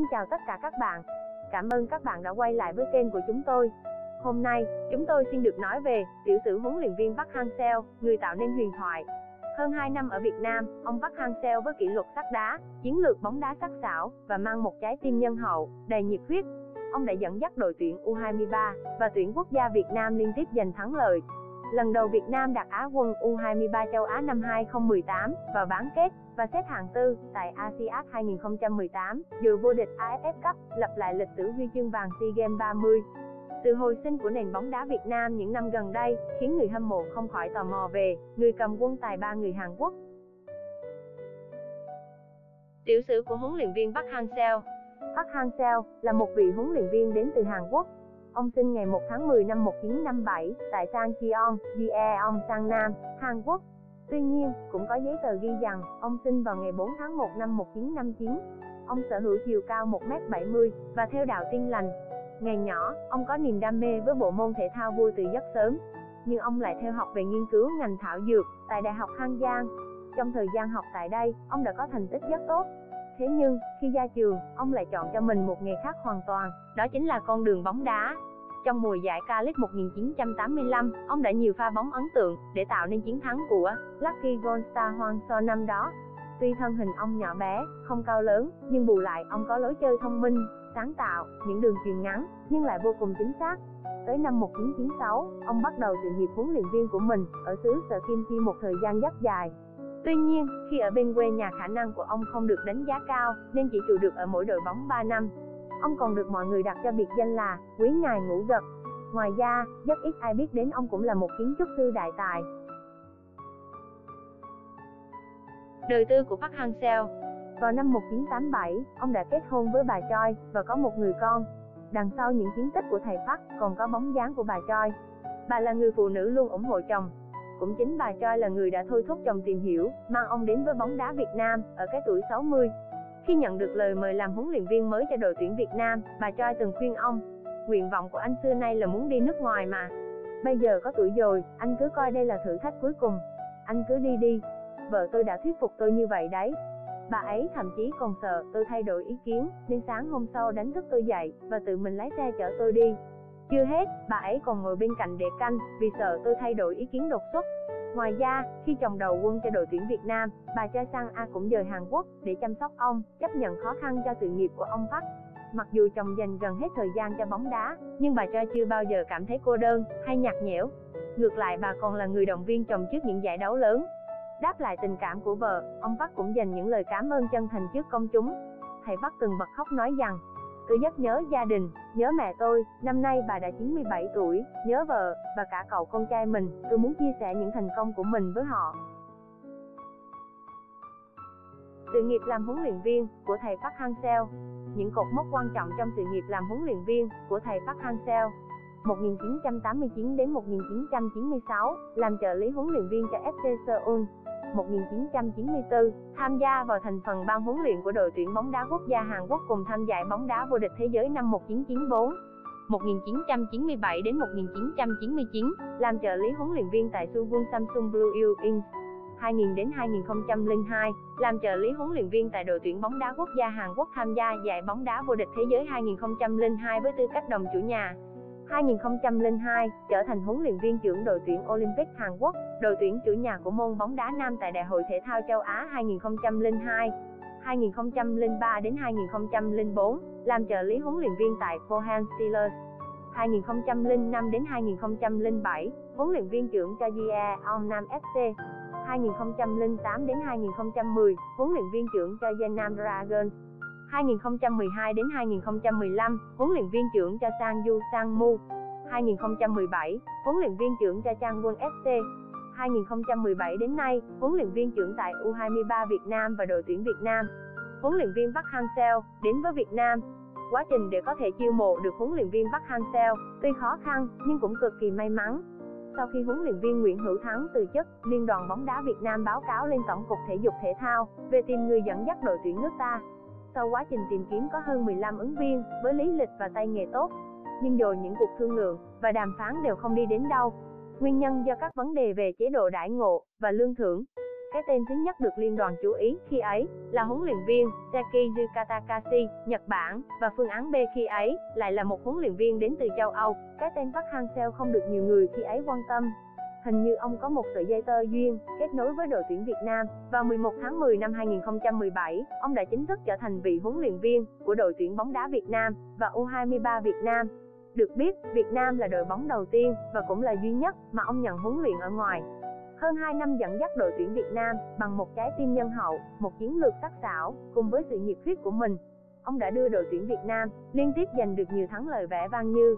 Xin chào tất cả các bạn. Cảm ơn các bạn đã quay lại với kênh của chúng tôi. Hôm nay, chúng tôi xin được nói về tiểu sử huấn luyện viên Park Hang-seo, người tạo nên huyền thoại. Hơn 2 năm ở Việt Nam, ông Park Hang-seo với kỷ luật sắc đá, chiến lược bóng đá sắc sảo và mang một trái tim nhân hậu, đầy nhiệt huyết. Ông đã dẫn dắt đội tuyển U23 và tuyển quốc gia Việt Nam liên tiếp giành thắng lợi. Lần đầu Việt Nam đạt Á quân U23 châu Á năm 2018 vào bán kết và xếp hạng tư tại ASEAN 2018, dự vô địch AFF Cup, lập lại lịch sử huy chương vàng SEA Games 30. Sự hồi sinh của nền bóng đá Việt Nam những năm gần đây khiến người hâm mộ không khỏi tò mò về người cầm quân tài ba người Hàn Quốc. Tiểu sử của huấn luyện viên Park Hang-seo Park Hang-seo là một vị huấn luyện viên đến từ Hàn Quốc. Ông sinh ngày 1 tháng 10 năm 1957 tại Sangcheon, Gyeong, Sang Nam, Hàn Quốc. Tuy nhiên, cũng có giấy tờ ghi rằng ông sinh vào ngày 4 tháng 1 năm 1959. Ông sở hữu chiều cao 1m70 và theo đạo tin lành. Ngày nhỏ, ông có niềm đam mê với bộ môn thể thao vui từ rất sớm. Nhưng ông lại theo học về nghiên cứu ngành thảo dược tại Đại học Hang Giang. Trong thời gian học tại đây, ông đã có thành tích rất tốt. Thế nhưng, khi ra trường, ông lại chọn cho mình một nghề khác hoàn toàn, đó chính là con đường bóng đá. Trong mùa giải Calix 1985, ông đã nhiều pha bóng ấn tượng để tạo nên chiến thắng của Lucky Gold Star Hoang So năm đó. Tuy thân hình ông nhỏ bé, không cao lớn, nhưng bù lại ông có lối chơi thông minh, sáng tạo, những đường chuyền ngắn, nhưng lại vô cùng chính xác. Tới năm 1996, ông bắt đầu sự nghiệp huấn luyện viên của mình ở xứ Sở Kim Chi một thời gian rất dài. Tuy nhiên, khi ở bên quê nhà khả năng của ông không được đánh giá cao, nên chỉ trụ được ở mỗi đội bóng 3 năm. Ông còn được mọi người đặt cho biệt danh là Quý Ngài Ngũ Gật. Ngoài ra, rất ít ai biết đến ông cũng là một kiến trúc sư đại tài. Đời tư của Park Hang-seo Vào năm 1987, ông đã kết hôn với bà Choi và có một người con. Đằng sau những chiến tích của thầy Park còn có bóng dáng của bà Choi. Bà là người phụ nữ luôn ủng hộ chồng. Cũng chính bà Choi là người đã thôi thúc chồng tìm hiểu, mang ông đến với bóng đá Việt Nam ở cái tuổi 60. Khi nhận được lời mời làm huấn luyện viên mới cho đội tuyển Việt Nam, bà Choi từng khuyên ông, nguyện vọng của anh xưa nay là muốn đi nước ngoài mà. Bây giờ có tuổi rồi, anh cứ coi đây là thử thách cuối cùng. Anh cứ đi đi. Vợ tôi đã thuyết phục tôi như vậy đấy. Bà ấy thậm chí còn sợ tôi thay đổi ý kiến, nên sáng hôm sau đánh thức tôi dậy và tự mình lái xe chở tôi đi. Chưa hết, bà ấy còn ngồi bên cạnh để canh vì sợ tôi thay đổi ý kiến đột xuất. Ngoài ra, khi chồng đầu quân cho đội tuyển Việt Nam, bà cha Sang A cũng dời Hàn Quốc để chăm sóc ông, chấp nhận khó khăn cho sự nghiệp của ông Park. Mặc dù chồng dành gần hết thời gian cho bóng đá, nhưng bà cha chưa bao giờ cảm thấy cô đơn hay nhạt nhẽo. Ngược lại bà còn là người động viên chồng trước những giải đấu lớn. Đáp lại tình cảm của vợ, ông Park cũng dành những lời cảm ơn chân thành trước công chúng. Thầy Park từng bật khóc nói rằng, tôi rất nhớ gia đình, nhớ mẹ tôi, năm nay bà đã 97 tuổi, nhớ vợ, và cả cậu con trai mình, tôi muốn chia sẻ những thành công của mình với họ. Sự nghiệp làm huấn luyện viên của thầy Park Hang-seo Những cột mốc quan trọng trong sự nghiệp làm huấn luyện viên của thầy Park Hang-seo 1989 đến 1996, làm trợ lý huấn luyện viên cho FC Seoul. 1994, tham gia vào thành phần ban huấn luyện của đội tuyển bóng đá quốc gia Hàn Quốc cùng tham giải bóng đá vô địch thế giới năm 1994. 1997 đến 1999, làm trợ lý huấn luyện viên tại Suwon Samsung Blue Wings. 2000 đến 2002, làm trợ lý huấn luyện viên tại đội tuyển bóng đá quốc gia Hàn Quốc tham gia giải bóng đá vô địch thế giới 2002 với tư cách đồng chủ nhà. 2002, trở thành huấn luyện viên trưởng đội tuyển Olympic Hàn Quốc, đội tuyển chủ nhà của môn bóng đá nam tại Đại hội thể thao châu Á 2002. 2003 đến 2004, làm trợ lý huấn luyện viên tại Pohang Steelers. 2005 đến 2007, huấn luyện viên trưởng cho Jeonam Nam FC. 2008 đến 2010, huấn luyện viên trưởng cho Jeonnam Dragons. 2012 đến 2015, huấn luyện viên trưởng cho Sangju Sangmu. 2017, huấn luyện viên trưởng cho Changwon FC. 2017 đến nay, huấn luyện viên trưởng tại U23 Việt Nam và đội tuyển Việt Nam. Huấn luyện viên Park Hang-seo đến với Việt Nam. Quá trình để có thể chiêu mộ được huấn luyện viên Park Hang-seo tuy khó khăn nhưng cũng cực kỳ may mắn. Sau khi huấn luyện viên Nguyễn Hữu Thắng từ chức, Liên đoàn bóng đá Việt Nam báo cáo lên Tổng cục Thể dục Thể thao về tìm người dẫn dắt đội tuyển nước ta. Sau quá trình tìm kiếm có hơn 15 ứng viên với lý lịch và tay nghề tốt, nhưng rồi những cuộc thương lượng và đàm phán đều không đi đến đâu. Nguyên nhân do các vấn đề về chế độ đãi ngộ và lương thưởng. cái tên thứ nhất được liên đoàn chú ý khi ấy là huấn luyện viên Sekizu Takashi, Nhật Bản, và phương án B khi ấy lại là một huấn luyện viên đến từ châu Âu. Cái tên Park Hang-seo không được nhiều người khi ấy quan tâm. Hình như ông có một sợi dây tơ duyên kết nối với đội tuyển Việt Nam. Vào 11 tháng 10 năm 2017, ông đã chính thức trở thành vị huấn luyện viên của đội tuyển bóng đá Việt Nam và U23 Việt Nam. Được biết, Việt Nam là đội bóng đầu tiên và cũng là duy nhất mà ông nhận huấn luyện ở ngoài. Hơn 2 năm dẫn dắt đội tuyển Việt Nam bằng một trái tim nhân hậu, một chiến lược sắc sảo, cùng với sự nhiệt huyết của mình, ông đã đưa đội tuyển Việt Nam liên tiếp giành được nhiều thắng lợi vẻ vang như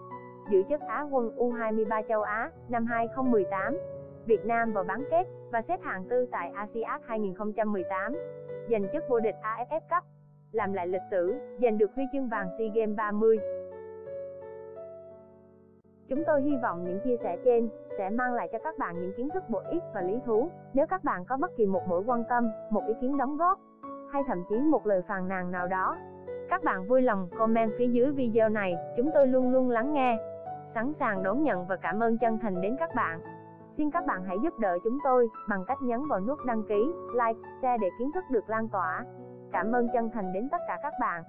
giữ chức Á quân U23 châu Á năm 2018, Việt Nam vào bán kết và xếp hạng tư tại ASEAN 2018, giành chức vô địch AFF Cup, làm lại lịch sử, giành được huy chương vàng SEA Games 30. Chúng tôi hy vọng những chia sẻ trên sẽ mang lại cho các bạn những kiến thức bổ ích và lý thú. Nếu các bạn có bất kỳ một mối quan tâm, một ý kiến đóng góp, hay thậm chí một lời phàn nàn nào đó, các bạn vui lòng comment phía dưới video này, chúng tôi luôn luôn lắng nghe, sẵn sàng đón nhận và cảm ơn chân thành đến các bạn. Xin các bạn hãy giúp đỡ chúng tôi bằng cách nhấn vào nút đăng ký, like, share để kiến thức được lan tỏa. Cảm ơn chân thành đến tất cả các bạn.